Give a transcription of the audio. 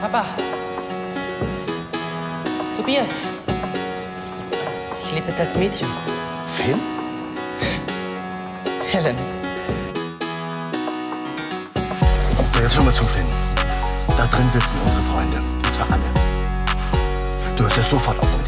Papa. Tobias. Ich lebe jetzt als Mädchen. Finn? Helen. So, jetzt hör mal zu, Finn. Da drin sitzen unsere Freunde. Und zwar alle. Du hörst es sofort auf mit